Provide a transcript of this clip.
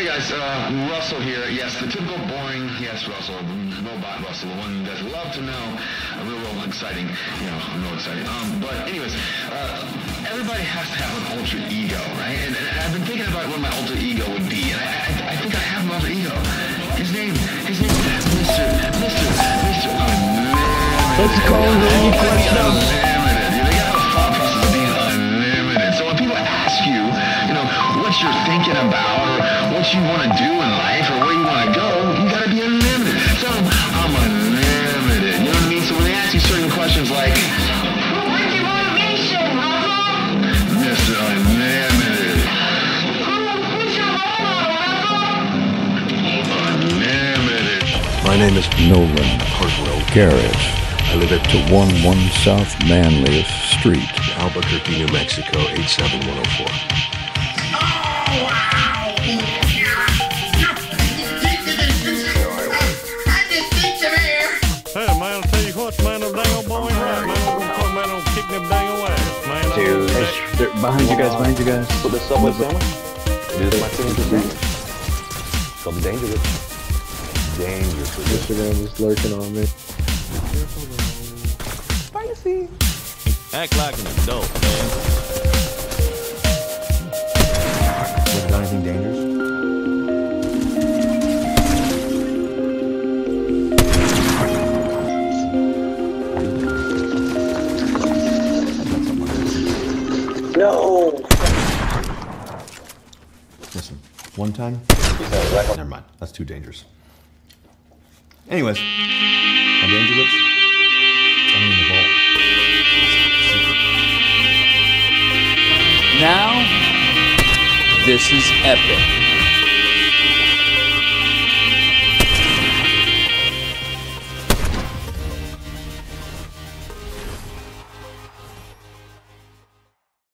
Hey guys, uh, Russell here. Yes, the typical boring, yes, Russell, robot Russell, the one you guys love to know. Uh, real, real exciting. You know, I'm real exciting. Um, but anyways, uh, everybody has to have an alter ego, right? And, and I've been thinking about what my alter ego would be, and I, I, I think I have an alter ego. His name, his name, Mr. Mr. Mr. Unlimited. Let's call him the Flexed Unlimited. You know, they got a thought process of being unlimited. So when people ask you, you know, what you're thinking about or what you want to do in life or where you want to go, you got to be unlimited. So I'm unlimited. You know what I mean? So when they ask you certain questions like, your motivation? Mr. Unlimited, unlimited. My name is Nolan Hartwell Garrett. I live at 211 South Manlius Street. Albuquerque, New Mexico, 87104. They're behind you guys, behind you guys. With the Subway sandwich? It is my signature sandwich. It's called Dangerous. Dangerous. Instagram is lurking on me. Spicy. Act like an adult, man. Listen, one time. Never mind. That's too dangerous. Anyways, my Dangerwich, only in the vault. Now, this is epic.